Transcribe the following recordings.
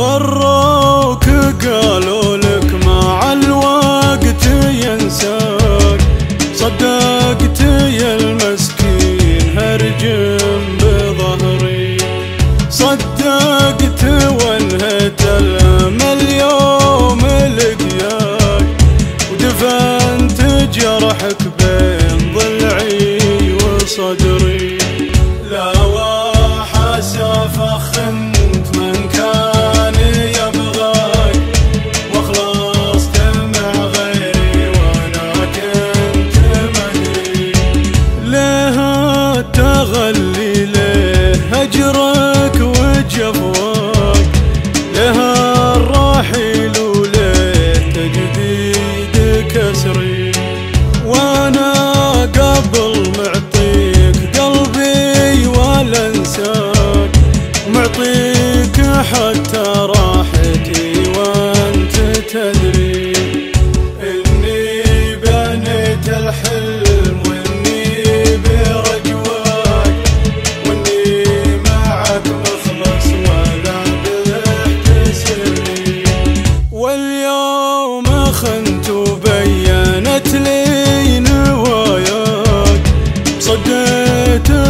غروك قالوا لك مع الوقت ينساك. صدقت يا المسكين هرجم بظهري. صدقت وانهت الامل يوم لقياك. ودفنت جرحك بين te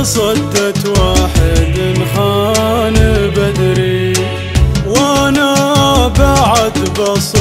صدت واحد خان بدري وأنا بعد بصر